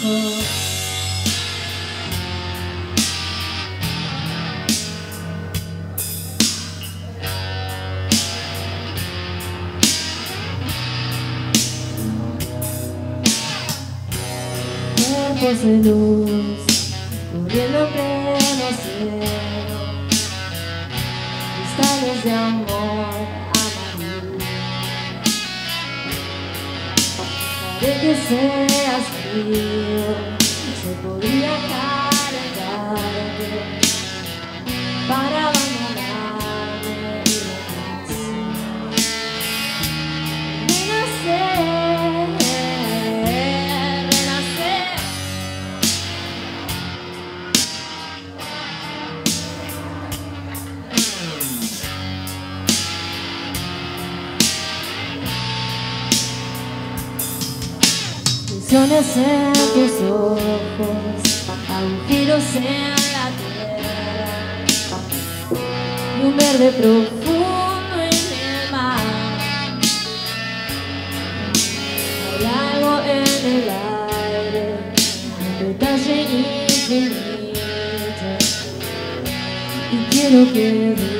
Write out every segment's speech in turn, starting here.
sou. fosse luz corriendo pleno cielo. Cristales de amor. de que seas mío se podría cargar. Traiciones en tus ojos, agujeros en la tierra, un verde profundo en el mar, hay algo en el aire, un detalle infinito, y quiero que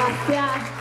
谢家。